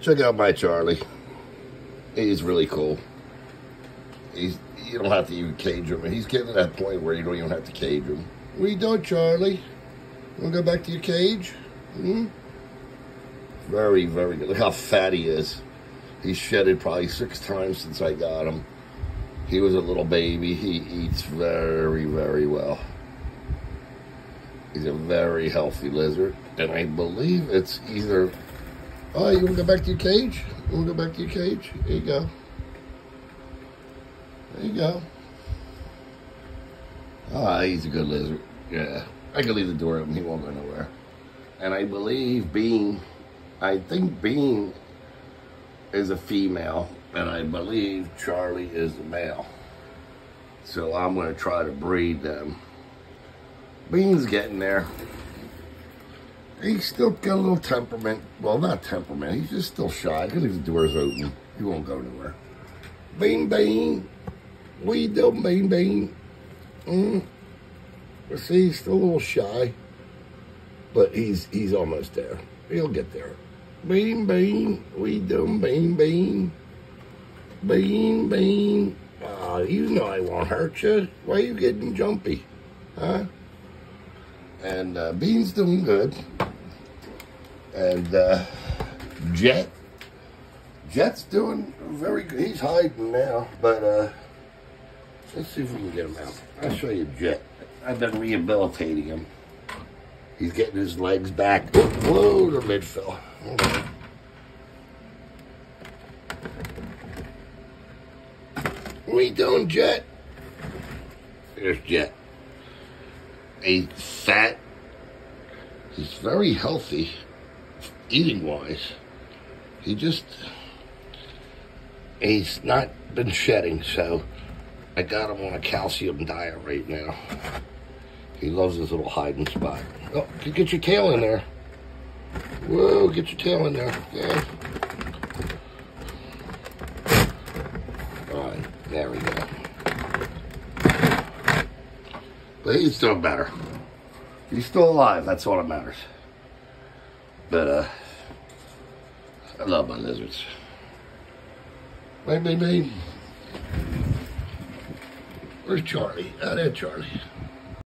check out my Charlie. He's really cool. He's you don't have to even cage him. He's getting to that point where you don't even have to cage him. You doing, Charlie? To go back to your cage? Hmm? Very, very good. Look how fat he is. He's shedded probably six times since I got him. He was a little baby. He eats very, very well. He's a very healthy lizard. And I believe it's either... Oh, you want to go back to your cage? You want to go back to your cage? There you go. There you go. Ah, he's a good lizard. Yeah. I can leave the door open. He won't go nowhere. And I believe Bean, I think Bean is a female, and I believe Charlie is a male. So I'm going to try to breed them. Bean's getting there. He's still got a little temperament. Well, not temperament. He's just still shy. Can leave the doors open. He won't go anywhere. Bean, Bean. What you doing, Bean, Bean? Mm. See, he's still a little shy. But he's he's almost there. He'll get there. Bean, Bean. What you doing, Bean, Bean? Bean, Bean. Ah, you know I won't hurt you. Why are you getting jumpy? Huh? And uh, Bean's doing good. And uh, Jet. Jet's doing very good. He's hiding now, but uh, let's see if we can get him out. I'll show you Jet. I've been rehabilitating him. He's getting his legs back. Whoa, the lid fell. What are you doing, Jet? There's Jet. A fat. He's very healthy, eating wise. He just. He's not been shedding, so I got him on a calcium diet right now. He loves his little hiding spot. Oh, get your tail in there. Whoa, get your tail in there. Yeah. All right, there we go. But he's doing better. He's still alive. That's all that matters. But, uh, I love my lizards. Bang, bang, bang. Where's Charlie? Oh, there, Charlie.